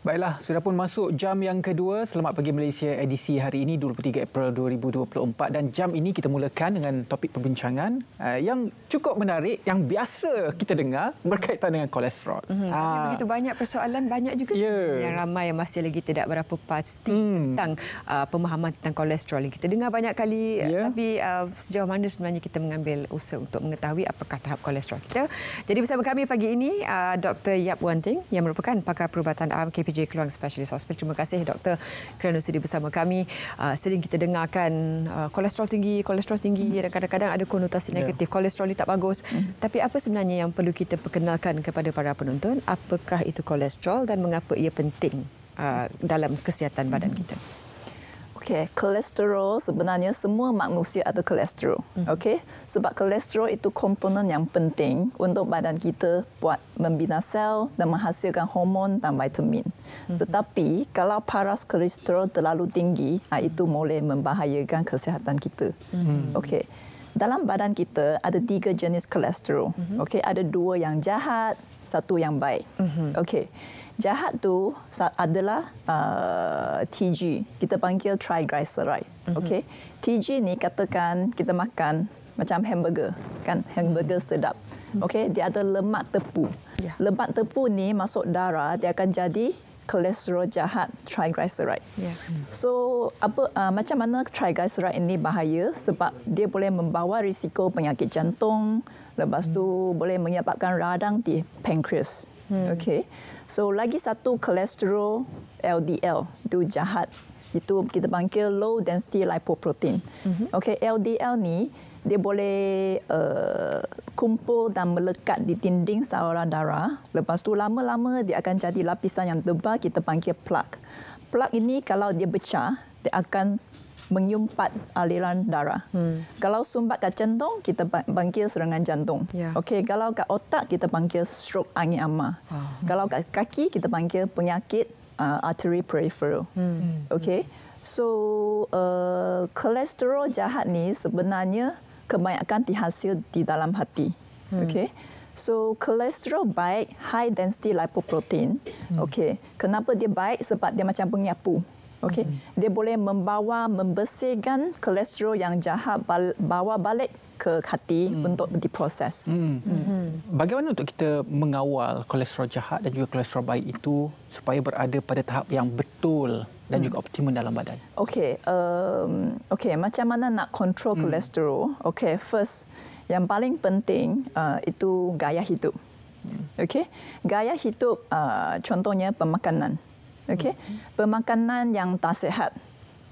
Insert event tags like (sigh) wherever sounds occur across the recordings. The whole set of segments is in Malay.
Baiklah, sudah pun masuk jam yang kedua. Selamat pagi Malaysia edisi hari ini 23 April 2024 dan jam ini kita mulakan dengan topik perbincangan uh, yang cukup menarik yang biasa kita dengar berkaitan dengan kolesterol. Mm-hmm. Uh, begitu banyak persoalan, banyak juga yeah. yang ramai yang masih lagi tidak berapa pasti mm. tentang uh, pemahaman tentang kolesterol. Kita dengar banyak kali yeah. tapi uh, sejauh mana sebenarnya kita mengambil usaha untuk mengetahui apakah tahap kolesterol kita. Jadi bersama kami pagi ini uh, Dr. Yap Wanting yang merupakan pakar perubatan KPJ PJ Keluang Specialist Hospital. Terima kasih doktor kerana sudi bersama kami. Uh, sering kita dengarkan uh, kolesterol tinggi, kolesterol tinggi hmm. dan kadang-kadang ada konotasi ya. negatif. Yeah. Kolesterol ini tak bagus. Hmm. Tapi apa sebenarnya yang perlu kita perkenalkan kepada para penonton? Apakah itu kolesterol dan mengapa ia penting uh, dalam kesihatan badan kita? Okey, kolesterol sebenarnya semua manusia ada kolesterol. Hmm. Okey, sebab kolesterol itu komponen yang penting untuk badan kita buat membina sel dan menghasilkan hormon dan vitamin. Hmm. Tetapi kalau paras kolesterol terlalu tinggi, ah, itu boleh membahayakan kesihatan kita. Hmm. Okey. Dalam badan kita ada tiga jenis kolesterol. Hmm. Okey, ada dua yang jahat, satu yang baik. Hmm. Okey jahat tu adalah uh, TG kita panggil triglyceride mm-hmm. okey TG ni katakan kita makan macam hamburger kan hamburger mm-hmm. sedap mm-hmm. okey dia ada lemak tepu yeah. lemak tepu ni masuk darah dia akan jadi kolesterol jahat triglyceride. Yeah. So apa uh, macam mana triglyceride ini bahaya sebab dia boleh membawa risiko penyakit jantung, lepas tu boleh menyebabkan radang di pankreas. Hmm. Okay. So lagi satu kolesterol LDL itu jahat. Itu kita panggil low density lipoprotein. Mm-hmm. Okay, LDL ni dia boleh uh, kumpul dan melekat di dinding saluran darah. Lepas tu lama-lama dia akan jadi lapisan yang tebal kita panggil plaque. Plaque ini kalau dia pecah, dia akan menyumpat aliran darah. Hmm. Kalau sumbat kat jantung, kita panggil serangan jantung. Yeah. Okey, kalau kat otak, kita panggil stroke angin ama. Oh. Kalau kat kaki, kita panggil penyakit uh, artery peripheral. Hmm. Okey, so uh, kolesterol jahat ni sebenarnya kebanyakan dihasil di dalam hati. Hmm. Okey. So kolesterol baik high density lipoprotein. Hmm. Okey. Kenapa dia baik? Sebab dia macam penyapu. Okey, mm-hmm. dia boleh membawa membersihkan kolesterol yang jahat bawa balik ke hati mm. untuk diproses. Mm. Mm. Bagaimana untuk kita mengawal kolesterol jahat dan juga kolesterol baik itu supaya berada pada tahap yang betul dan mm. juga optimum dalam badan? Okey, um, okey, macam mana nak kontrol mm. kolesterol? Okey, first yang paling penting uh, itu gaya hidup. Mm. Okey, gaya hidup uh, contohnya pemakanan. Okey. Pemakanan yang tak sihat.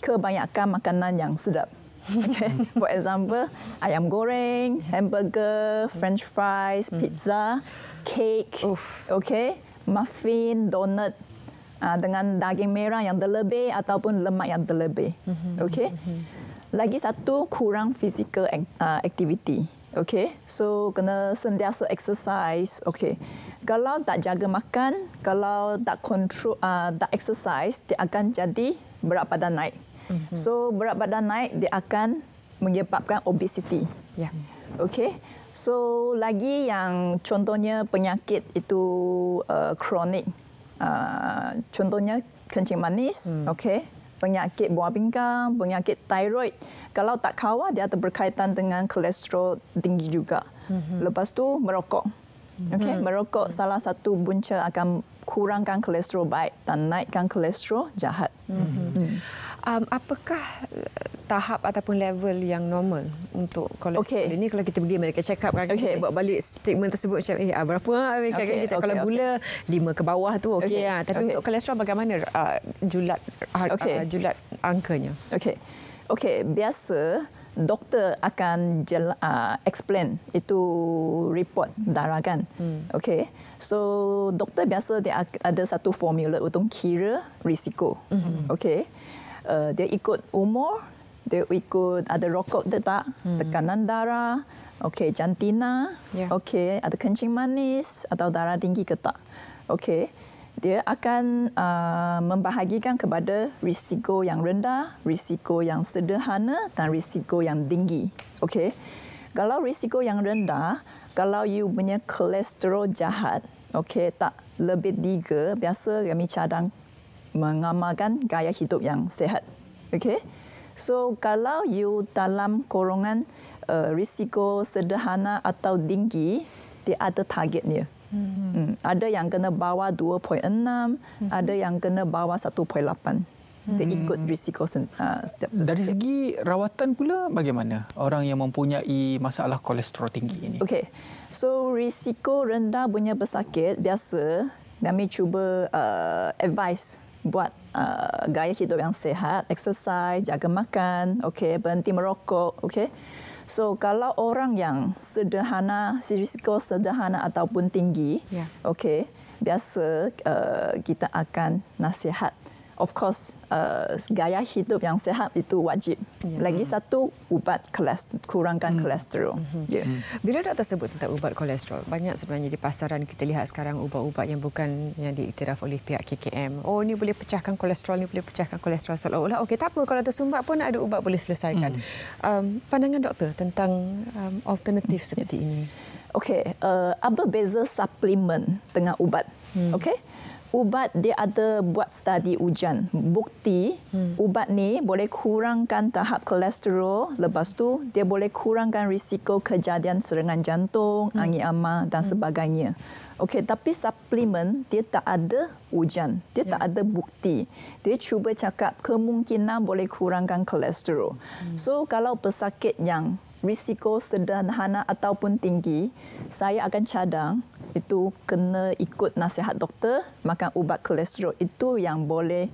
Kebanyakan makanan yang sedap. Okay. (laughs) For example, ayam goreng, hamburger, french fries, mm. pizza, cake, okay, muffin, donut uh, dengan daging merah yang terlebih ataupun lemak yang terlebih. Mm-hmm. Okay. Mm-hmm. Lagi satu, kurang physical uh, activity. Okay. So, kena sentiasa exercise. Okay kalau tak jaga makan, kalau tak control, uh, tak exercise, dia akan jadi berat badan naik. Mm-hmm. So berat badan naik, dia akan menyebabkan obesity. Yeah. Okay. So lagi yang contohnya penyakit itu uh, kronik. Uh, contohnya kencing manis, mm. okay. Penyakit buah pinggang, penyakit thyroid. Kalau tak kawal, dia ada berkaitan dengan kolesterol tinggi juga. Mm-hmm. Lepas tu merokok. Okay, hmm. merokok salah satu punca akan kurangkan kolesterol baik dan naikkan kolesterol jahat. Hmm. Hmm. Um, apakah tahap ataupun level yang normal untuk kolesterol okay. ini kalau kita pergi medical check up kan okay. kita buat balik statement tersebut macam eh ah, berapa ah, okay. kita okay. kalau okay. gula lima ke bawah tu okey okay. ah. tapi okay. untuk kolesterol bagaimana uh, julat okay. uh, julat angkanya okey okey biasa doktor akan jel, uh, explain itu report darah kan. Hmm. Okay. So doktor biasa dia ada satu formula untuk kira risiko. Hmm. Okay. Uh, dia ikut umur, dia ikut ada rokok dia tak, hmm. tekanan darah, okay, jantina, yeah. okay, ada kencing manis atau darah tinggi ke tak. Okay dia akan uh, membahagikan kepada risiko yang rendah, risiko yang sederhana dan risiko yang tinggi. Okey. Kalau risiko yang rendah, kalau you punya kolesterol jahat, okey, tak lebih tiga, biasa kami cadang mengamalkan gaya hidup yang sehat. Okay? So, kalau you dalam golongan uh, risiko sederhana atau tinggi, dia ada targetnya. Hmm. Hmm. Ada yang kena bawah 2.6, hmm. ada yang kena bawah 1.8. Dia hmm. ikut risiko uh, setiap. Dari segi rawatan pula bagaimana orang yang mempunyai masalah kolesterol tinggi ini? Okey. So risiko rendah punya bersakit biasa kami cuba uh, advice buat uh, gaya hidup yang sehat, exercise, jaga makan, okey, berhenti merokok, okey. So kalau orang yang sederhana, risiko sederhana ataupun tinggi, yeah. okey, biasa uh, kita akan nasihat of course uh, gaya hidup yang sehat itu wajib. Yeah. Lagi satu ubat kolesterol, kurangkan mm. kolesterol. Mm-hmm. Yeah. Mm. Bila doktor sebut tentang ubat kolesterol, banyak sebenarnya di pasaran kita lihat sekarang ubat-ubat yang bukan yang diiktiraf oleh pihak KKM. Oh ini boleh pecahkan kolesterol, ini boleh pecahkan kolesterol seolah-olah. Okey tak apa kalau tersumbat pun ada ubat boleh selesaikan. Mm. Um, pandangan doktor tentang um, alternatif seperti ini. Okey, uh, apa beza suplemen dengan ubat? Mm. Okey ubat dia ada buat studi ujian bukti hmm. ubat ni boleh kurangkan tahap kolesterol lepas tu dia boleh kurangkan risiko kejadian serangan jantung hmm. angin ama dan hmm. sebagainya okey tapi suplemen dia tak ada ujian dia yeah. tak ada bukti dia cuba cakap kemungkinan boleh kurangkan kolesterol hmm. so kalau pesakit yang risiko sederhana ataupun tinggi saya akan cadang itu kena ikut nasihat doktor makan ubat kolesterol itu yang boleh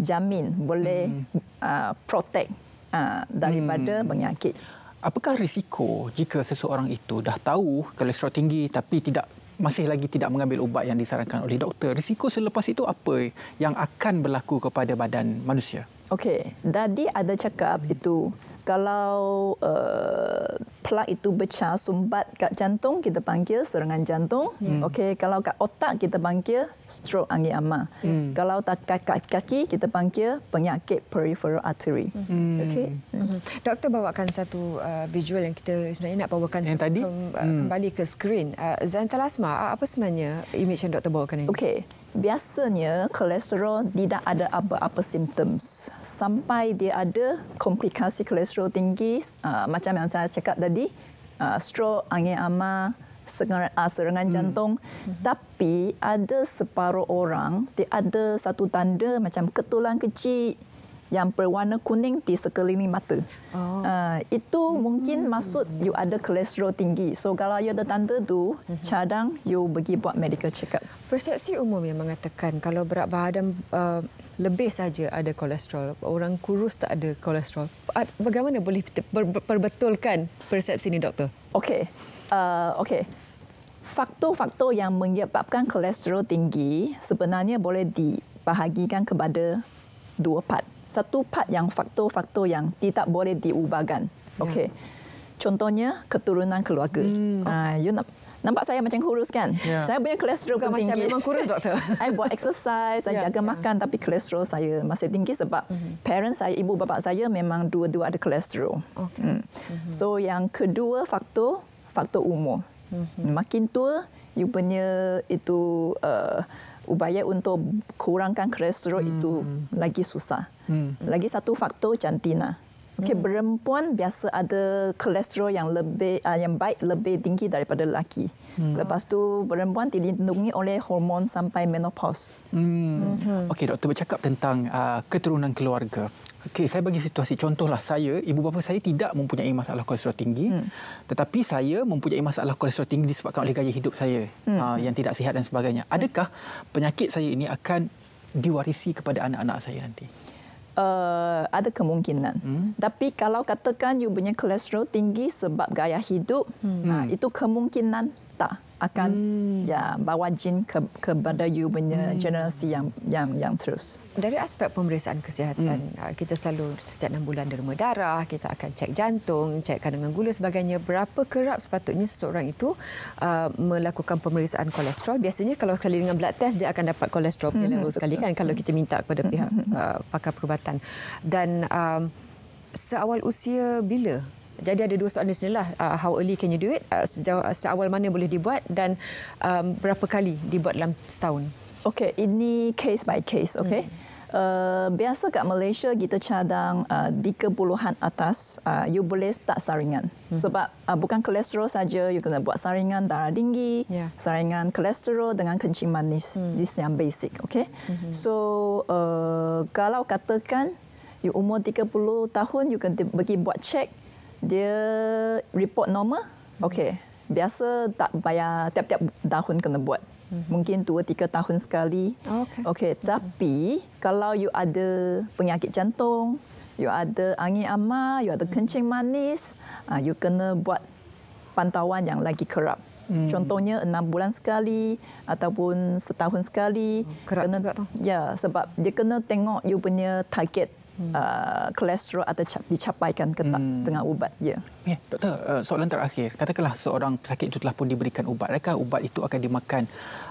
jamin boleh hmm. uh, protect uh, daripada hmm. penyakit apakah risiko jika seseorang itu dah tahu kolesterol tinggi tapi tidak masih lagi tidak mengambil ubat yang disarankan oleh doktor risiko selepas itu apa yang akan berlaku kepada badan manusia okey tadi ada cakap itu kalau uh, plak itu pecah sumbat kat jantung kita panggil serangan jantung hmm. okey kalau kat otak kita panggil stroke angin ama hmm. kalau tak kat kaki kita panggil penyakit peripheral artery hmm. okey hmm. doktor bawakan satu uh, visual yang kita sebenarnya nak bawakan yang tadi? Ke, uh, hmm. kembali ke skrin uh, xanthelasma apa sebenarnya image yang doktor bawakan ini okey biasanya kolesterol tidak ada apa-apa simptoms sampai dia ada komplikasi kolesterol tinggi uh, macam yang saya cakap tadi uh, stroke angin ama serangan, uh, serangan hmm. jantung hmm. tapi ada separuh orang dia ada satu tanda macam ketulan kecil yang berwarna kuning di sekeliling mata. Oh. Uh, itu hmm. mungkin maksud you ada kolesterol tinggi. So kalau you ada tanda tu, hmm. cadang you pergi buat medical check up. Persepsi umum yang mengatakan kalau berat badan uh, lebih saja ada kolesterol, orang kurus tak ada kolesterol. Bagaimana boleh perbetulkan persepsi ini doktor? Okey. Uh, okey. Faktor-faktor yang menyebabkan kolesterol tinggi sebenarnya boleh dibahagikan kepada dua part satu part yang faktor-faktor yang tidak boleh diubahkan. Ya. Okey. Contohnya keturunan keluarga. Hmm. Uh, you nak nampak saya macam kurus kan? Yeah. Saya punya kolesterol Bukan tinggi. Macam memang kurus doktor. (laughs) saya buat exercise, saya yeah. jaga yeah. makan tapi kolesterol saya masih tinggi sebab mm-hmm. parents saya, ibu bapa saya memang dua-dua ada kolesterol. Okay. Mm. Mm-hmm. So yang kedua faktor faktor umur. Mm-hmm. Makin tua, you punya itu uh, upaya untuk kurangkan kolesterol hmm. itu lagi susah. Hmm. Lagi satu faktor jantina. Okey, hmm. perempuan biasa ada kolesterol yang lebih uh, yang baik lebih tinggi daripada lelaki. Hmm. Lepas tu perempuan dilindungi oleh hormon sampai menopause. Hmm. Hmm. Okey, doktor bercakap tentang uh, keturunan keluarga. Okey, saya bagi situasi contohlah saya, ibu bapa saya tidak mempunyai masalah kolesterol tinggi, hmm. tetapi saya mempunyai masalah kolesterol tinggi disebabkan oleh gaya hidup saya hmm. uh, yang tidak sihat dan sebagainya. Adakah penyakit saya ini akan diwarisi kepada anak-anak saya nanti? Uh, ada kemungkinan. Hmm. Tapi kalau katakan you punya kolesterol tinggi sebab gaya hidup, hmm. uh, itu kemungkinan tak akan hmm. ya bawa jin ke kepada you punya hmm. generasi yang yang yang terus. Dari aspek pemeriksaan kesihatan, hmm. Uh, kita selalu setiap 6 bulan derma darah, kita akan cek jantung, cek kandungan gula sebagainya. Berapa kerap sepatutnya seseorang itu uh, melakukan pemeriksaan kolesterol? Biasanya kalau sekali dengan blood test dia akan dapat kolesterol hmm. level sekali kan kalau kita minta kepada pihak hmm. uh, pakar perubatan. Dan um, seawal usia bila jadi ada dua soalan di sini lah. Uh, how early can you do it? Uh, sejauh seawal mana boleh dibuat dan um, berapa kali dibuat dalam setahun? Okey, ini case by case, okey. Hmm. Uh, biasa kat Malaysia kita cadang uh, 30-an atas uh, you boleh start saringan. Hmm. Sebab uh, bukan kolesterol saja you kena buat saringan darah tinggi, yeah. saringan kolesterol dengan kencing manis. Hmm. This yang basic, okey. Hmm. So uh, kalau katakan you umur 30 tahun you kena pergi buat check dia report normal, hmm. okey. Biasa tak bayar tiap-tiap tahun kena buat hmm Mungkin 2 3 tahun sekali. Okey. Okey, mm-hmm. tapi kalau you ada penyakit jantung, you ada angin ama, you ada kencing manis, uh, you kena buat pantauan yang lagi kerap. Hmm. Contohnya enam bulan sekali ataupun setahun sekali. Kerap kena, juga tu. Ya, sebab dia kena tengok you punya target hmm. uh, kolesterol atau dicapaikan ke tak hmm. dengan ubat. Ya. Yeah. doktor, uh, soalan terakhir. Katakanlah seorang pesakit itu telah pun diberikan ubat. Adakah ubat itu akan dimakan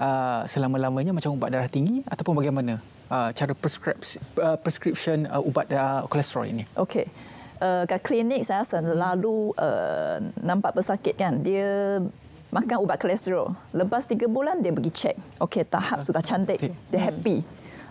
uh, selama-lamanya macam ubat darah tinggi ataupun bagaimana uh, cara prescription, uh, prescription uh, ubat uh, kolesterol ini? Okey. Uh, kat klinik saya selalu uh, nampak pesakit kan dia makan ubat kolesterol. Lepas tiga bulan dia pergi cek. Okey, tahap sudah cantik. Dia happy.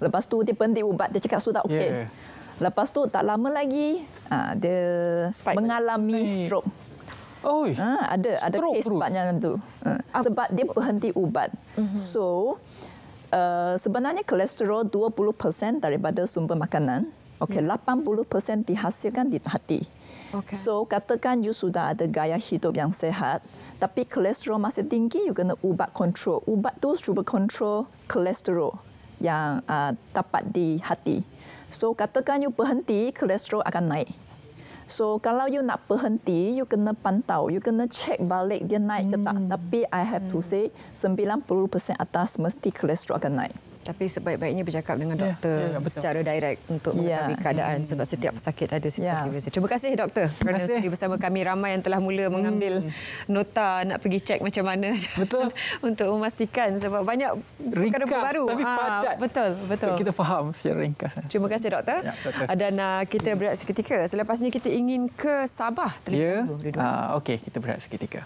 Lepas tu dia berhenti ubat, dia cakap sudah okey. Yeah. Lepas tu tak lama lagi uh, dia Spike mengalami Spike. stroke. Oh, uh, ada stroke ada kes sebabnya tu. Uh, sebab dia berhenti ubat. Uh-huh. So uh, sebenarnya kolesterol 20% daripada sumber makanan. Okey, yeah. 80% dihasilkan di hati. Okay. So katakan you sudah ada gaya hidup yang sehat, tapi kolesterol masih tinggi, you kena ubat kontrol. Ubat tu cuba kontrol kolesterol yang uh, dapat di hati. So katakan you berhenti, kolesterol akan naik. So kalau you nak berhenti, you kena pantau, you kena check balik dia naik ke tak. Hmm. Tapi I have to hmm. say 90% atas mesti kolesterol akan naik. Tapi sebaik-baiknya bercakap dengan ya, doktor yeah, yeah, secara direct untuk ya. mengetahui yeah. keadaan mm. sebab setiap pesakit ada situasi yeah. Terima kasih doktor kerana sudi bersama kami ramai yang telah mula mm. mengambil nota nak pergi cek macam mana betul (laughs) untuk memastikan sebab banyak perkara baru. Tapi ha, padat. Betul, betul. Kita faham secara ringkas. Terima kasih doktor. Ya, doktor. Dan uh, kita berehat seketika. Selepas ini kita ingin ke Sabah. Ya. Yeah. Uh, Okey, kita berehat seketika.